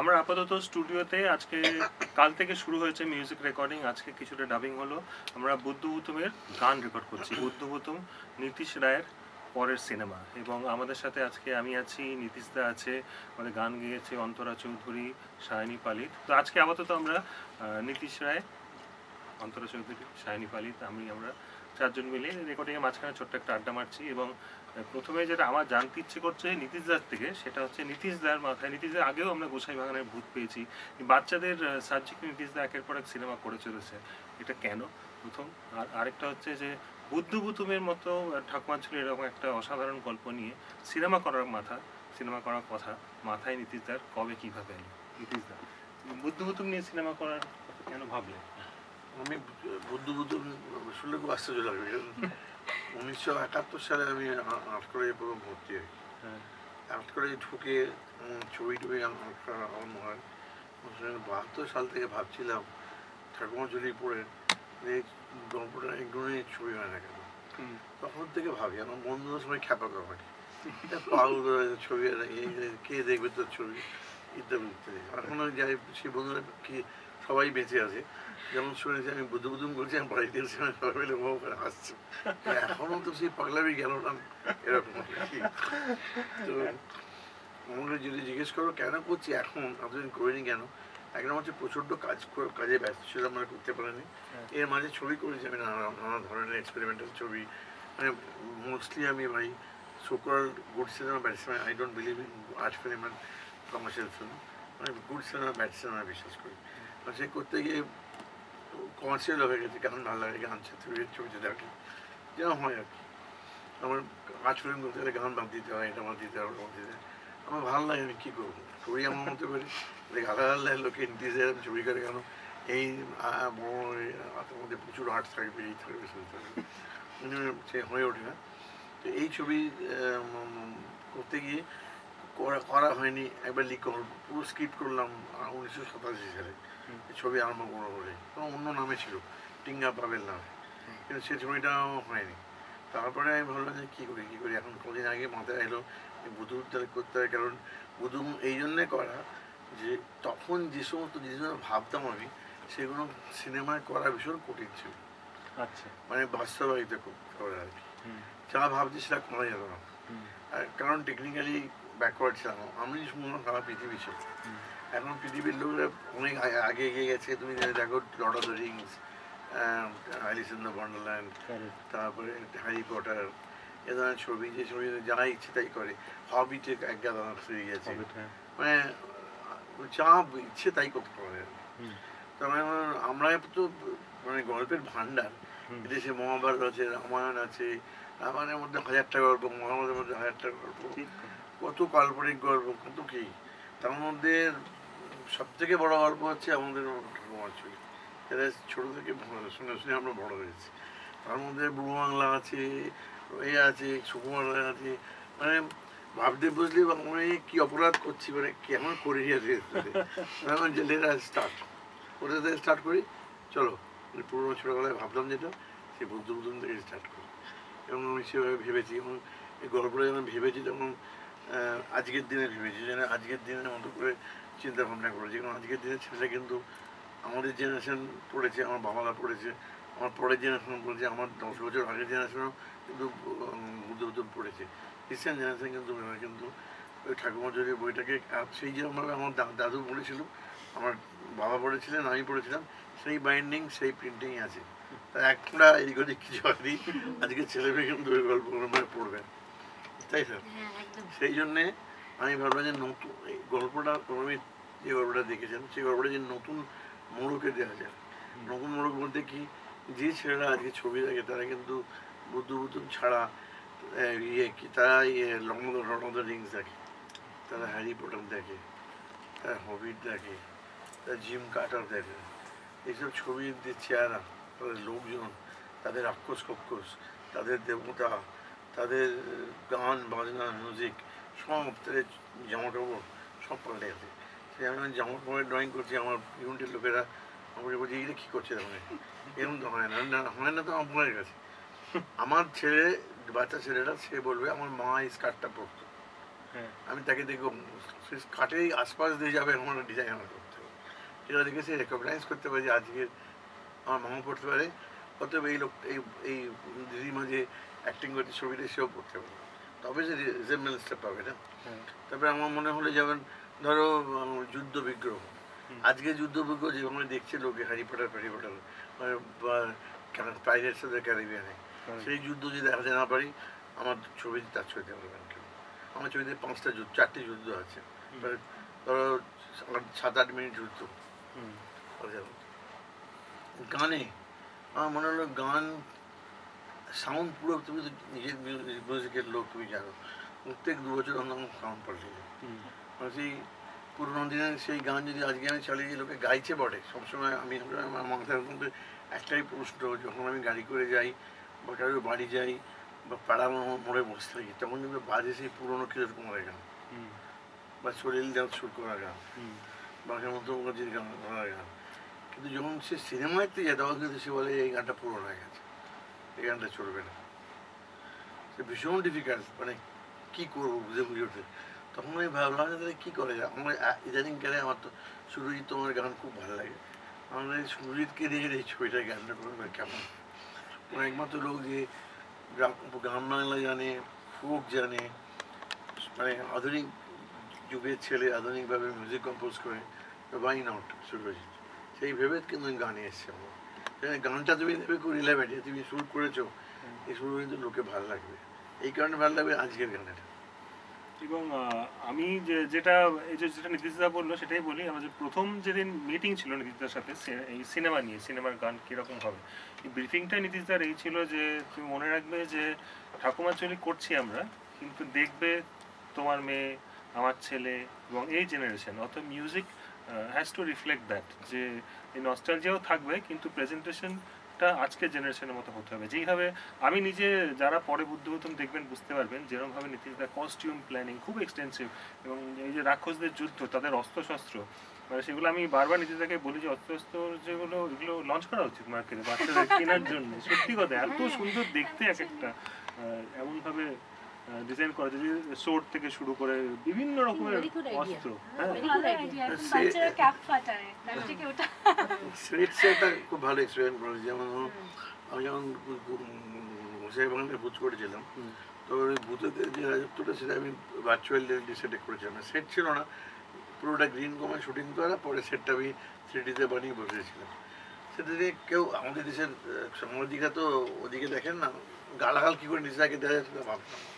আমরা আপাতত স্টুডিওতে আজকে, কাল থেকে শুরু হয়েছে মিউজিক রেকর্ডিং আজকে কিছুটা ডাবিং হলো। আমরা বুদ্ধ বুদ্ধভূতমের গান রেকর্ড করছি। বুদ্ধ বুদ্ধভূতম নীতিশ রায়ের পরের সিনেমা এবং আমাদের সাথে আজকে আমি আছি, নীতিশ দা আছে, আমাদের গান গেয়েছে অন্তরা চৌধুরী, সায়নী পালিত। তো আজকে আপাতত আমরা নীতিশ রায়, অন্তরা চৌধুরী, সায়নী পালিত, আমি, আমরা চারজন মিলে রেকর্ডিংয়ের মাঝখানে ছোট্ট একটা আড্ডা মারছি এবং প্রথমে যেটা আমার জানতে ইচ্ছে করছে নীতিশ দার থেকে সেটা হচ্ছে নীতিশ দার মাথায়। নীতিশ দার আগেও আমরা গোসাই বাগানের ভূত পেয়েছি। বাচ্চাদের সাবজেক্ট নীতিশ দা একের পর এক সিনেমা করে চলেছে। এটা কেন? প্রথম। আর আরেকটা হচ্ছে যে বুদ্ধভূতমের মতো আহ, ঠাকুমা ছিল এরকম একটা অসাধারণ গল্প নিয়ে সিনেমা করার মাথা সিনেমা করার কথা মাথায় নীতিশ দার কবে কীভাবে এলো? নীতিশ দা বুদ্ধভূতম নিয়ে সিনেমা করার কেন ভাবলে? আমি বুদ্ধ বুদ্ধ শুনলে খুব আশ্চর্য লাগবে। উনিশশো একাত্তর সালে আমি আর্ট কলেজে প্রথম ভর্তি হই। হ্যাঁ। আর্ট কলেজে ঢুকে ছবি টবি আরম্ভ হয়। বাহাত্তর সাল থেকে ভাবছিলাম ঠাকুমা পড়ে যে গল্পটা একটুখানি ছবি হয় না কেন? তখন থেকে ভাবি আমার বন্ধুদের সবাই খ্যাপা করে এটা পাগল ছবি কে দেখবে তোর ছবি? ইত্যাদি ইত্যাদি। এখনও যাই সেই বন্ধুরা কি সবাই বেঁচে আছে। যেমন শুনেছি আমি বুদ্ধ বুদ্ধুম করছি আমি বাড়িতে আমি সবাই মিলে বউ করে হাসছে এখনও তো সেই পাগলামি গেল না এরকম। তো আমাকে যদি জিজ্ঞেস করো কেন করছি এখন? এতদিন করিনি কেন? এখন হচ্ছে প্রচণ্ড কাজ কাজে ব্যস্ত ছিলাম আমরা করতে পারিনি। হ্যাঁ। এর মাঝে ছবি করেছি আমি নানা নানা ধরনের এক্সপেরিমেন্টাল ছবি। মানে মোস্টলি আমি ভাই so called good cinema bad cinema I don't believe in art film and commercial film মানে গুড সিনেমা ব্যাড সিনেমা বিশ্বাস করি। আর সে করতে গিয়ে কমার্শিয়াল হয়ে গেছে গান ভালো লাগে গান ছবি ছবিতে দেখি। যেরকম হয় আর কি। আমার আর্ট ফিল্ম করতে গেলে গান বাদ দিতে হয় এটা বাদ দিতে হয় ওটা বাদ দিতে হয়। আমার ভালো লাগে আমি কী করব? ছবি আমার মতো করি। আলাদা আলাদা লোকে নিতে ছবি করে কেন? এই আহ, মধ্যে প্রচুর আর্ট থাকবে এই থাকবে সেই থাকবে। মানে সে হয়ে ওঠে না। তো এই ছবি করতে গিয়ে করা করা হয়নি। একবার লিক পুরো স্ক্রিপ্ট করলাম উনিশশো সাতাশি সালে। ছবি আরম্ভ করব বলে তো অন্য নামে ছিল টিঙ্গা পাবেল নামে। কিন্তু সে ছবিটাও হয়নি। তারপরে আমি ভাবলাম যে কী করি কী করি? এখন কদিন আগে মাথায় এলো বুধু করতে হয় কারণ বুধু এই জন্যে করা যে তখন যে সমস্ত জিনিসগুলো ভাবতাম আমি সেগুলো সিনেমায় করা ভীষণ কঠিন ছিল। আচ্ছা। মানে বাস্তবায়িত করে আর কি। যা ভাবছি সেটা করা যেত না। আর কারণ টেকনিক্যালি ব্যাকওয়ার্ড ছিলাম। আমি শুনলাম সারা পৃথিবী ছিল। এখন পৃথিবীর লোকরা অনেক আগে- এগিয়ে গেছে। তুমি দেখো Lord of the Rings Alice in the Wonderland তারপরে হ্যারি পটার এ ধরনের ছবি যে ছবি যা ইচ্ছে তাই করে। হবিটে এক গাদা ফিরে গেছে। হ্যাঁ। মানে যা ইচ্ছে তাই করতে পারে। হুম। মানে আমরা তো মানে গল্পের ভান্ডার হুম। এদেশে মহাভারত আছে রামায়ণ আছে রামায়ণের মধ্যে হাজারটা গল্প মহাভারতের মধ্যে হাজারটা গল্প। কত কাল্পনিক গল্প কত কি? তার মধ্যে সব থেকে বড় গল্প হচ্ছে আমাদের ঠাকুমার ছবি এটা ছোটো থেকে শুনে শুনে আমরা বড় হয়েছি। তার মধ্যে বুড়ো বাংলা আছে, এ আছে, সুকুমার আছে। মানে ভাবতে বুঝলি এই কি অপরাধ করছি মানে কেমন করে এখন জেলেরা স্টার্ট কোথা থেকে স্টার্ট করি, চলো। পুরোনো ছোটোবেলায় ভাবলাম যেটা সে বুদ্ধ বুদ্ধ থেকে স্টার্ট করি। এবং আমি সেভাবে ভেবেছি, এবং এই গল্পটা যখন ভেবেছি তখন আজকের দিনে ভেবেছি, যেন আজকের দিনের মতো করে চিন্তা ভাবনা করেছি কারণ আজকের দিনের ছেলেরা কিন্তু আমাদের জেনারেশন পড়েছে আমার বাবারা পড়েছে আমার পরের জেনারেশন পড়েছে আমার দশ বছর আগের জেনারেশনও কিন্তু বুদ্ধ পড়েছে। খ্রিস্টান জেনারেশন কিন্তু কিন্তু ওই ঠাকুমা জয়ের বইটাকে আর সেই যেরকমভাবে আমার দাদু পড়েছিল আমার বাবা পড়েছিলেন আমি পড়েছিলাম সেই বাইন্ডিং সেই প্রিন্টিং আছে। তা একটা এই করে কিছু হয়নি আজকে ছেলেমেয়ে কিন্তু ওই গল্পগুলো মানে পড়বে তাই স্যার? হ্যাঁ সেই জন্যে আমি ভাবলাম যে নতুন এই গল্পটা প্রথমে যে গল্পটা দেখেছেন সেই গল্পটা যে নতুন মোড়কে দেওয়া যায়। নতুন মোড়ক বলতে কি? যে ছেলেরা আজকে ছবি দেখে তারা কিন্তু বুদ্ধ বুদ্ধ ছাড়া ইয়ে কি তারা ইয়ে অফ দ্য রিংস দেখে। তারা হ্যারি পটার দেখে তারা হবিট দেখে তারা জিম কাটার দেখে। এইসব ছবির যে চেহারা তাদের লোকজন তাদের আক্রোশ কক্ষোশ তাদের দেবতা তাদের গান বাজনা মিউজিক তাদের জামা কাপড় সব পাল্টে গেছে। সেই আমি যখন জামা কাপড়ের ড্রয়িং করছি আমার ইউনিটের লোকেরা আমাকে বলছে এইটা কী করছে তাহলে এরকম তো হয় না। না হয় না তো আমার কাছে আমার ছেলে বাচ্চা ছেলেটা সে বলবে আমার মা এই স্কার্টটা পরতো। হ্যাঁ। আমি তাকে দেখো সে কাঠেই আশপাশ দিয়ে যাবে এমন ডিজাইন আমার করতে হবে। সেটা দেখে সে রেকগনাইজ করতে পারে যে আজকে আমার মামা পড়তে পারে। অতএব এই লোক এই এই দিদির মাঝে অ্যাক্টিং করতে ছবিটা সেও পড়তে পারে তবে সে রিজেম্বলেন্সটা পাবে না? হ্যাঁ। তারপরে আমার মনে হলো যেমন ধরো যুদ্ধ বিগ্রহ। আজকে যুদ্ধ বিগ্রহ যেভাবে দেখছে লোকে হ্যারি পটার ফ্যারি পটার বা পাইরেটস অফ দ্য ক্যারিবিয়ানে। সেই যুদ্ধ যদি দেখাতে না পারি আমার ছবিতে তার ছবিতে পারবেন কেউ আমার ছবিতে পাঁচটা যুদ্ধ চারটে যুদ্ধ আছে। ধরো সাত- আট মিনিট যুদ্ধ। হুম। গানে আমার মনে হলো গান সাউন্ড পুরো তুমি তো নিজের মিউজিকের লোক তুমি জানো। প্রত্যেক দু বছর অন্য সাউন্ড পাল্টে যায়। মানে সেই পুরোনো দিনের সেই গান যদি আজকে আমি চালিয়ে লোকে গাইছে বটে সবসময় আমি আমার মাথার মধ্যে একটাই প্রশ্ন যখন আমি গাড়ি করে যাই বা কারোর বাড়ি যাই বা পাড়ার মো- মোড়ে বসে থাকি তখন কিন্তু বাজে সেই পুরোনো কিশোর কুমারের গান। হুম। বা সলিল দেওয়ার সুর করা গান। বা হেমন্ত মুখার্জির গান করা গান। কিন্তু যখন সে সিনেমাতে যায় তখন কিন্তু সে বলে এই গানটা পুরোনো হয়ে গেছে। এই গানটা চলবে না সে ভীষণ ডিফিকাল্ট মানে কী করব বুঝে বুঝে উঠতে তখন আমি ভাবলাম যে তাহলে কী করে যায়? আমার আ- ইদানিং কালে আমার তো সুরজিৎ তোমার গান খুব ভালো লাগে। আমরা সুরজিৎকে দিয়ে এই ছবিটা গানটা করবে কেমন। কোনো একমাত্র লোক যে গ্রাম বাংলা জানে ফোক জানে মানে আধুনিক যুগের ছেলে, আধুনিকভাবে মিউজিক কম্পোজ করে বাই নট সুরজিৎ? সেই ভেবে কিন্তু গানে এসছি আমার। সেখানে গানটা তুমি দেবে খুব রিলেভেন্ট তুমি সুর করেছ, এই সুর কিন্তু লোকে ভালো লাগবে। এই কারণে ভালো লাগবে আজকের গানটা। এবং আমি যে, যেটা, এই যে, যেটা নীতিশদা বলল, সেটাই বলি আমাদের প্রথম যেদিন মিটিং ছিল নীতিশদার সাথে এই সিনেমা নিয়ে সিনেমার গান কীরকম হবে, এই ব্রিফিংটা নীতিশদার এই ছিল যে, তুমি মনে রাখবে যে ঠাকুমা চলি করছি আমরা, কিন্তু দেখবে তোমার মেয়ে, আমার ছেলে, এবং এই জেনারেশন অত music has to reflect that যে এই নস্টালজিয়াও থাকবে, কিন্তু প্রেজেন্টেশনটা আজকের জেনারেশনের মতো হতে হবে। যেইভাবে আমি নিজে যারা পরে বুদ্ধিগতম দেখবেন বুঝতে পারবেন, যেরকমভাবে নীতিশদা কস্টিউম প্ল্যানিং খুব এক্সটেন্সিভ এবং এই যে রাক্ষসদের যুদ্ধ, তাদের অস্ত্রশস্ত্র মানে সেগুলো আমি বারবার নীতিশদাকে বলি যে অস্ত্রশস্ত্র যেগুলো, এগুলো লঞ্চ করা উচিত মার্কেটে বাচ্চাদের কেনার জন্য। সত্যি কথা, এত সুন্দর দেখতে এক একটা এমনভাবে ডিজাইন করা যায় সোর্ড থেকে শুরু করে বিভিন্ন রকমের অস্ত্র হ্যাঁ? Very ভালো good idea. idea, এখন সে- বাচ্চারা ক্যাপ ফাটায় তার থেকে ওটা সেট সেটটা খুব ভালো এক্সপেরিমেন্ট করেছি যেমন আমি যখন মুসাই বাগানে ভূত করেছিলাম তো ওই ভূতেতে যে রাজত্বটা সেটা আমি ভার্চুয়াল রিয়েলিটি সেটে করেছিলাম। সেট ছিল না পুরোটা গ্রিন কমে শুটিং করা পরে সেটটা আমি থ্রিডিতে বানিয়ে বসেছিলাম। সেটা দিয়ে কেউ আমাদের দেশের সাংবাদিকরা তো ওদিকে দেখেন না গালাগাল কী করে নিজেকে দেওয়া যায় সেটা ভাবতাম না।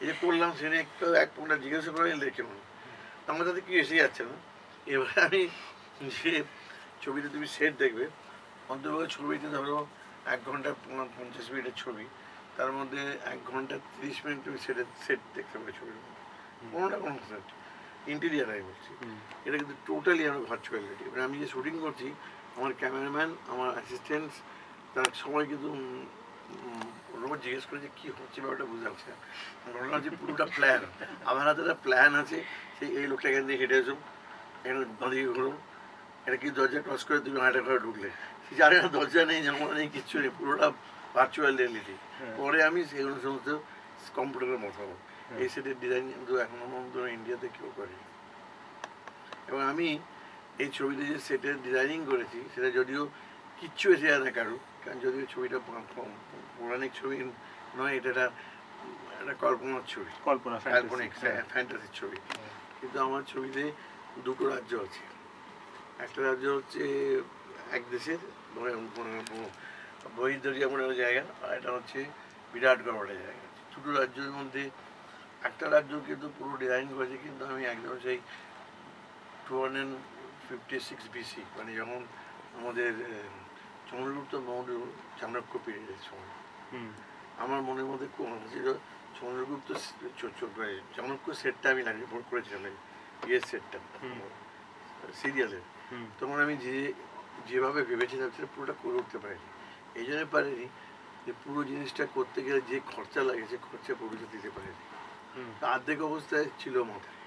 এই যে করলাম সেটা একটু এক ফোনটা জিজ্ঞাসা করে নিলে কেমন আমার তাতে কি এসে যাচ্ছে না। এবার আমি যে ছবিতে তুমি সেট দেখবে। অন্তর্ভুক্ত ছবিতে ধরো এক ঘণ্টা পঞ্চাশ মিনিটের ছবি। তার মধ্যে এক ঘণ্টা তিরিশ মিনিট তুমি সেটের সেট দেখতে পাবে ছবির মধ্যে। কোনো না কোনো সেট ইন্টেরিয়ার আমি বলছি। এটা কিন্তু টোটালি আমার ভার্চুয়ালিটি এবার আমি যে শুটিং করছি আমার ক্যামেরাম্যান আমার অ্যাসিস্ট্যান্টস তার সবাই কিন্তু ওরকম জিজ্ঞেস করে যে কী হচ্ছে ব্যাপারটা বুঝতে পারছি না। ঘটনা হচ্ছে পুরোটা প্ল্যান আমার হাতে একটা প্ল্যান আছে সেই এই লোকটা এখান দিয়ে হেঁটে এসো এখানে দাঁড়িয়ে ঘুরো এটা কি দরজা ক্রস করে তুমি আরেকটা ঘরে ঢুকলে। জানে না দরজা নেই জামা নেই কিচ্ছু নেই পুরোটা ভার্চুয়াল রিয়েলিটি হ্যাঁ। পরে আমি সেগুলো সমস্ত কম্পিউটারে বসাবো এই সেটের ডিজাইন কিন্তু এখনও পর্যন্ত ইন্ডিয়াতে কেউ করে এবং আমি এই ছবিতে যে সেটের ডিজাইনিং করেছি সেটা যদিও কিচ্ছু এসে যায় না কারও কারণ যদিও ছবিটা পৌরাণিক ছবি নয় এটা একটা কল্পনার ছবি। কল্পনা কাল্পনিক fantasy, হ্যাঁ। ফ্যান্টাসির ছবি। কিন্তু আমার ছবিতে দুটো রাজ্য আছে। একটা রাজ্য হচ্ছে এক দেশের বহির্দরিয়া মনে হয় জায়গা আর এটা হচ্ছে বিরাটগড় একটা জায়গা। দুটো রাজ্যের মধ্যে একটা রাজ্য কিন্তু পুরো ডিজাইন করেছে কিন্তু আমি একদম সেই two hundred fifty six BC মানে যখন আমাদের চন্দ্রগুপ্ত মৌর্য চাণক্য পিরিয়ডের সময় আমার মনের মধ্যে খুব ছিল চন্দ্রগুপ্ত চাণক্য সেটটা আমি লাগিয়ে ভোট করেছিলাম এই ইয়ের সেটটা। সিরিয়ালের। তখন আমি যে যেভাবে ভেবেছিলাম সেটা পুরোটা করে উঠতে পারিনি। এই জন্য পারিনি যে পুরো জিনিসটা করতে গেলে যে খরচা লাগে সে খরচা পুরোটা দিতে পারিনি। অর্ধেক অবস্থায় ছিল মাথায়।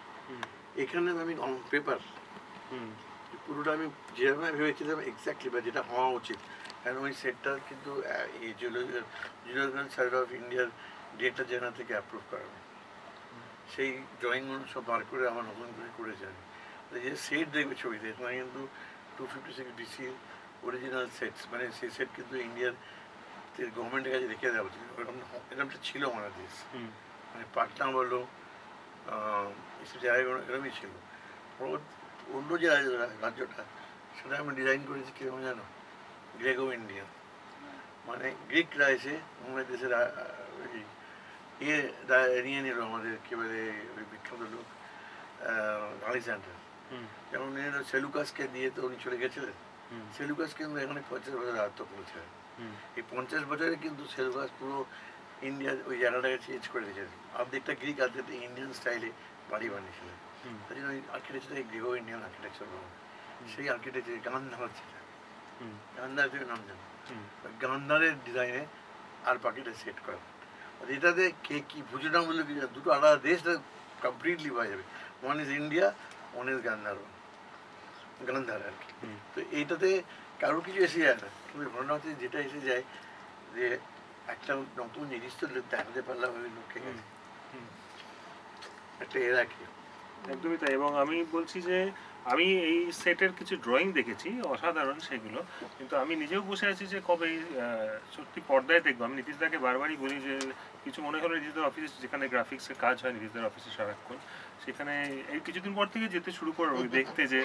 এখানে আমি অন পেপার হুম, পুরোটা আমি যেভাবে ভেবেছিলাম এক্স্যাক্টলি বা যেটা হওয়া উচিত। কারণ ওই সেটটা কিন্তু এই জুলজিক্যাল সার্ভে অফ ইন্ডিয়ার ডেটা জেনা থেকে অ্যাপ্রুভ করানো সেই ড্রয়িংগুলো সব বার করে আমার নতুন করে আমি তো যে সেট দেখবে ছবিতে এখানে কিন্তু টু ফিফটি সিক্স বিসির অরিজিনাল সেটস মানে সেই সেট কিন্তু ইন্ডিয়ার গভর্নমেন্টের কাছে রেখে দেওয়া উচিত। এরকম এরকমটা ছিল আমাদের দেশ। মানে পাটনা বলো এসব জায়গাগুলো এরকমই ছিল। অন্য যে রাজ্য- রাজ্যটা সেটা আমি ডিজাইন করেছি কীরকম জানো? গ্রেগো ইন্ডিয়া মানে গ্রিকরা এসে আমাদের দেশের ইয়ে নিয়ে নিল আমাদের কী বলে ওই বিখ্যাত লোক আলেকজান্ডার। হুম, যেমন নিয়ে নিল সেলুকাসকে দিয়ে তো উনি চলে গেছিলেন। সেলুকাস কিন্তু এখানে পঞ্চাশ বছর করেছিলেন হুম, এই পঞ্চাশ বছরে কিন্তু সেলুকাস পুরো ইন্ডিয়ার ওই জায়গাটাকে চেঞ্জ করে দিয়েছে। অর্ধেকটা গ্রিক অর্ধেকটা ইন্ডিয়ান স্টাইলে বাড়ি বানিয়েছিলেন। জন্য আর্কিটেকচার গ্রিগো ইন্ডিয়ান আর্কিটেকচার সেই আর্কিটেকচার গান্ধার ছিল। গান্ধার থেকে নাম জানো? গান্ধারের ডিজাইনে আর বাকিটা সেট করা। আর এটাতে কে কি বুঝে না বললে কি দুটো আলাদা দেশটা কমপ্লিটলি পাওয়া যাবে। One is India one is Gandhara Gandhara আর কি। তো এইটাতে কারোর কিছু এসে যায় না। কিন্তু ঘটনা হচ্ছে যেটা এসে যায় যে একটা নতুন জিনিস তো দেখাতে পারলাম ওই লোককে। একটা এরা কি একদমই তাই। এবং আমি বলছি যে, আমি এই সেটের কিছু ড্রয়িং দেখেছি, অসাধারণ সেগুলো। কিন্তু আমি নিজেও বসে আছি যে, কবে সত্যি পর্দায় দেখব। আমি নীতিশদাকে বারবারই বলি যে, কিছু মনে হলো নীতিশদার অফিসে যেখানে গ্রাফিক্সের কাজ হয় নীতিশদার অফিসে সারাক্ষণ, সেখানে এই কিছুদিন পর থেকে যেতে শুরু করব দেখতে যে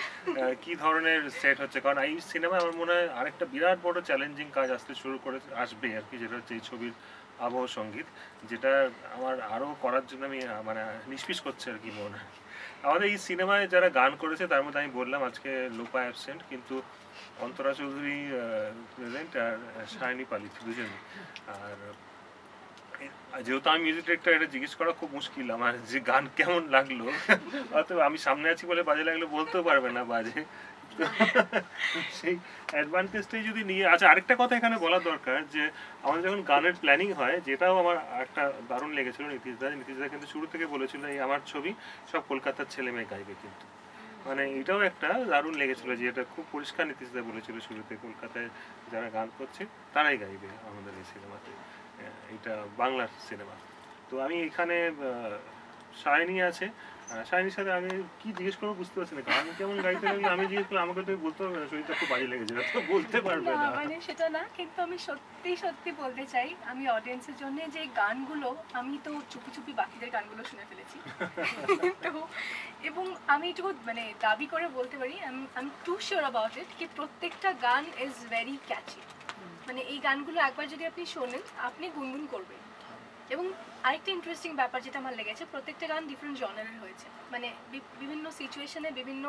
কি ধরনের সেট হচ্ছে। কারণ এই সিনেমা আমার মনে হয় আরেকটা বিরাট বড় চ্যালেঞ্জিং কাজ আসতে শুরু করে, আসবে আর কি, যেটা হচ্ছে এই ছবির আবহ সংগীত, যেটা আমার আরও করার জন্য আমি মানে নিষ্পিস করছে আর কি মনে হয়। আমাদের এই সিনেমায় যারা গান করেছে, তার মধ্যে আমি বললাম আজকে লোপা অ্যাবসেন্ট, কিন্তু অন্তরা চৌধুরী প্রেজেন্ট আর শাইনি পালিত দুজনই আর যেহেতু আমি মিউজিক ডিরেক্টর এটা জিজ্ঞেস করা খুব মুশকিল আমার যে গান কেমন লাগল। অথবা আমি সামনে আছি বলে বাজে লাগল বলতেও পারবে না বাজে। সেই অ্যাডভান্টেজটাই যদি নিয়ে আচ্ছা আরেকটা কথা এখানে বলা দরকার যে, আমাদের যখন গানের প্ল্যানিং হয়, যেটাও আমার একটা দারুণ লেগেছিল নীতিশদা নীতিশদা কিন্তু শুরু থেকে বলেছিল, এই আমার ছবি, সব কলকাতার ছেলে মেয়ে গাইবে কিন্তু। মানে এটাও একটা দারুণ লেগেছিল যে, এটা খুব পরিষ্কার নীতিশদা বলেছিল শুরুতে, কলকাতায় যারা গান করছে, তারাই গাইবে আমাদের এই সিনেমাতে। এটা বাংলার সিনেমা। তো আমি এখানে সায়নি আছে আহ, সায়নির সাথে আমি কি জিজ্ঞেস করব বুঝতে পারছি না। গান কেমন গাইতে লাগলে আমি জিজ্ঞেস করলাম আমাকে তুমি বলতে পারবে না শরীরটা খুব বাজে লেগেছে তো বলতে পারবে না। মানে সেটা না কিন্তু আমি সত্যি সত্যি বলতে চাই আমি অডিয়েন্সের জন্য যে গানগুলো আমি তো চুপি চুপি বাকিদের গানগুলো শুনে ফেলেছি। তো এবং আমি একটু মানে দাবি করে বলতে পারি আমি টু শিওর অ্যাবাউট ইট কি প্রত্যেকটা গান ইজ ভেরি ক্যাচি মানে এই গানগুলো একবার যদি আপনি শোনেন আপনি গুনগুন করবেন। এবং আরেকটা ইন্টারেস্টিং ব্যাপার যেটা আমার লেগেছে প্রত্যেকটা গান ডিফারেন্ট জনারের হয়েছে। মানে বিভিন্ন সিচুয়েশনে বিভিন্ন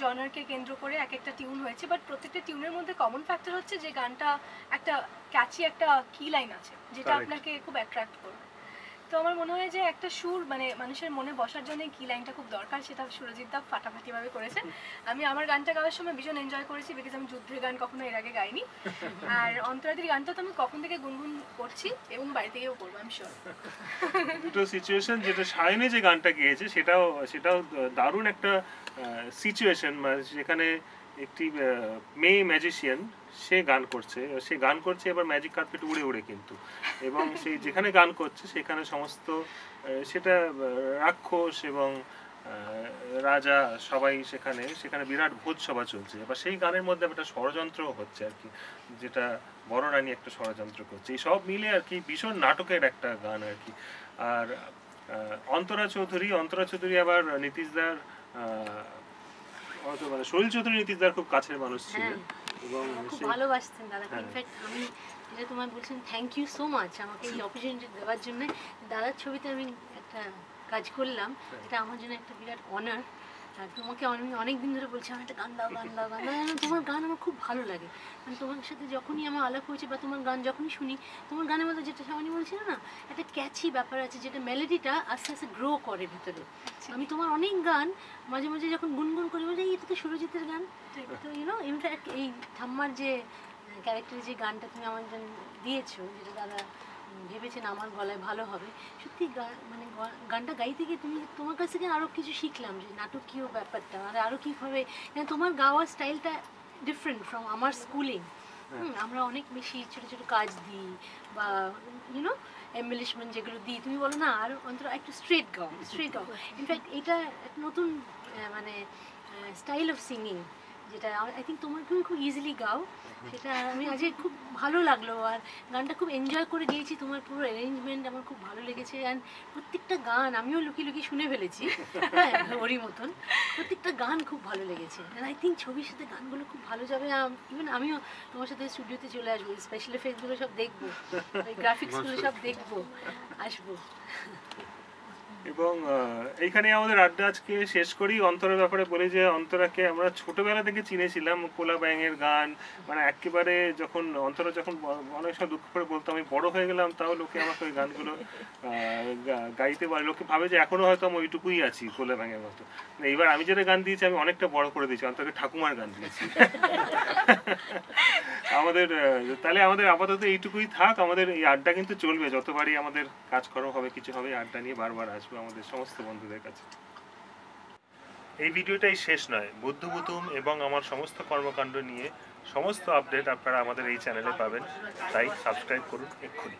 জনারকে কেন্দ্র করে এক একটা টিউন হয়েছে বাট প্রত্যেকটা টিউনের মধ্যে কমন ফ্যাক্টর হচ্ছে যে গানটা একটা ক্যাচি একটা কি লাইন আছে যেটা আপনাকে খুব অ্যাট্রাক্ট করবে। তো আমার মনে হয় যে একটা সুর মানে মানুষের মনে বসার জন্য কি লাইনটা খুব দরকার সেটা সুরজিৎ দা ফাটাফাটিভাবে করেছে। আমি আমার গানটা গাওয়ার সময় ভীষণ এনজয় করেছি বিকজ আমি যুদ্ধের গান কখনো এর আগে গাইনি। আর অন্তরাদির গানটা তো আমি কখন থেকে গুনগুন করছি এবং বাড়িতে গিয়েও করব আমি শিওর দুটো সিচুয়েশন যেটা সায়নে যে গানটা গেয়েছে সেটাও সেটাও দারুণ একটা সিচুয়েশন মানে যেখানে একটি মেয়ে ম্যাজিশিয়ান সে গান করছে। সে গান করছে, এবার ম্যাজিক কার্পেট উড়ে উড়ে কিন্তু। এবং সেই যেখানে গান করছে, সেখানে সমস্ত সেটা রাক্ষস এবং রাজা সবাই সেখানে সেখানে বিরাট ভোজসভা চলছে। এবার সেই গানের মধ্যে একটা ষড়যন্ত্র হচ্ছে আর কি, যেটা বড় রানী একটা ষড়যন্ত্র করছে। এই সব মিলে আর কি ভীষণ নাটকের একটা গান আর কি। আর অন্তরা চৌধুরী অন্তরা চৌধুরী আবার নীতিশদার মানে শৈল চৌধুরী নীতিশদার খুব কাছের মানুষ ছিলেন এবং আমার খুব ভালোবাসতেন হ্যাঁ। ইনফ্যাক্ট আমি যেটা তোমায় বলছেন থ্যাংক ইউ সো মাচ আমাকে এই অপরচুনিটি দেওয়ার জন্য। দাদার ছবিতে আমি একটা কাজ করলাম এটা আমার জন্য একটা বিরাট অনার তোমাকে আমি অনেক দিন ধরে বলছি আমার একটা গান দাও গান দাও গান দাও। তোমার গান আমার খুব ভালো লাগে। মানে তোমার সাথে যখনই আমার আলাপ হয়েছে বা তোমার গান যখনই শুনি তোমার গানের মধ্যে যেটা সামান্য বলছিল না একটা ক্যাচি ব্যাপার আছে যেটা মেলোডিটা আস্তে আস্তে গ্রো করে ভিতরে। আমি তোমার অনেক গান মাঝে মাঝে যখন গুনগুন করি বলি এটা তো সুরজিতের গান। তো ইউনো ইনফ্যাক্ট এই ঠাম্মার যে ক্যারেক্টারের যে গানটা তুমি আমার জন্য দিয়েছ যেটা দাদা ভেবেছেন আমার গলায় ভালো হবে। সত্যি মানে গানটা গাইতে গিয়ে তুমি তোমার কাছ থেকে আরও কিছু শিখলাম যে নাটকীয় ব্যাপারটা আর আরও কীভাবে মানে তোমার গাওয়ার স্টাইলটা ডিফারেন্ট ফ্রম আমার স্কুলিং হুম, আমরা অনেক বেশি ছোট ছোট কাজ দিই বা ইউনো এম্বেলিশমেন্ট যেগুলো দিই। তুমি বলো না আর অন্তত একটু স্ট্রেট গাও স্ট্রেট গাও। ইনফ্যাক্ট এটা একটা নতুন মানে স্টাইল অফ সিঙ্গিং যেটা আই থিঙ্ক তোমার তুমি খুব ইজিলি গাও। সেটা আমি আজকে খুব ভালো লাগল আর গানটা খুব এনজয় করে গিয়েছি। তোমার পুরো অ্যারেঞ্জমেন্ট আমার খুব ভালো লেগেছে অ্যান্ড প্রত্যেকটা গান আমিও লুকিয়ে লুকিয়ে শুনে ফেলেছি। হ্যাঁ ওরই মতন। প্রত্যেকটা গান খুব ভালো লেগেছে। অ্যান্ড আই থিঙ্ক ছবির সাথে গানগুলো খুব ভালো যাবে। ইভেন আমিও তোমার সাথে স্টুডিওতে চলে আসব। স্পেশাল এফেক্টগুলো সব দেখব। গ্রাফিক্সগুলো সব দেখব। আসব। এবং এইখানে আমাদের আড্ডা আজকে শেষ করি। অন্তরের ব্যাপারে বলি যে অন্তরাকে আমরা ছোটবেলা থেকে চিনেছিলাম কোলা ব্যাঙের গান। মানে একেবারে যখন অন্তরা যখন অনেক সময় দুঃখ করে বলতো আমি বড় হয়ে গেলাম তাও লোকে আমাকে ওই গানগুলো গাইতে পারে। লোকে ভাবে যে এখনও হয়তো আমি ওইটুকুই আছি কোলা ব্যাঙের মতো। না, এইবার আমি যেটা গান দিয়েছি আমি অনেকটা বড় করে দিয়েছি। অন্তরকে ঠাকুমার গান দিয়েছি। আমাদের তাহলে আমাদের আপাতত এইটুকুই থাক। আমাদের এই আড্ডা কিন্তু চলবে। যতবারই আমাদের কাজকর্ম হবে কিছু হবে আড্ডা নিয়ে বারবার আসব। আমাদের সমস্ত বন্ধুদের কাছে। এই ভিডিওটাই শেষ নয়। বুদ্ধ বুতুম এবং আমার সমস্ত কর্মকাণ্ড নিয়ে সমস্ত আপডেট আপনারা আমাদের এই চ্যানেলে পাবেন। তাই সাবস্ক্রাইব করুন এক্ষুনি।